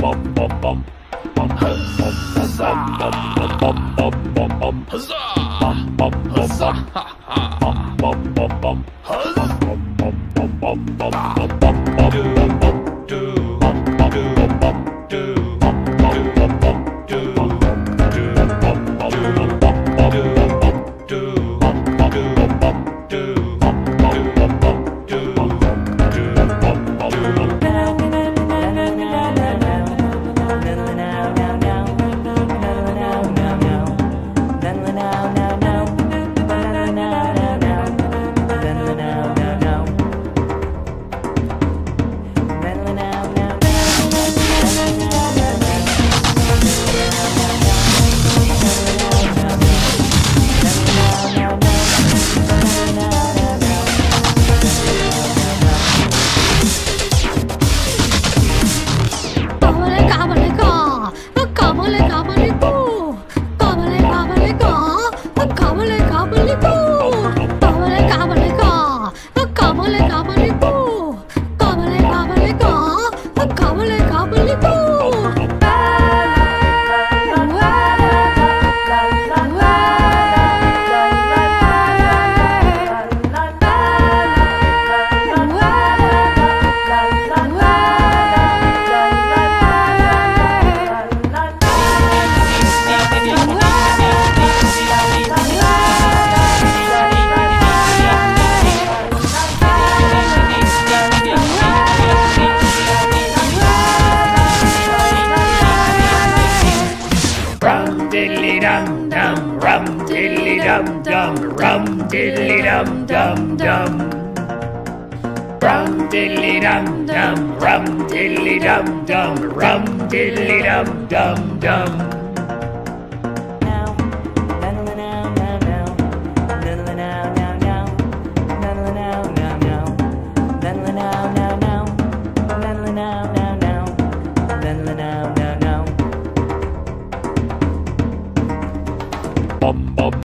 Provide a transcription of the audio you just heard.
Huzzah! Huzzah! Huzzah! Huzzah! Huzzah! Huzzah! Huzzah! Huzzah! Huzzah! adrenaline out. Dum dum, rum diddly dum dum dum. Rum diddly dum dum, rum diddly dum dum, rum diddly dum dum dum. Bum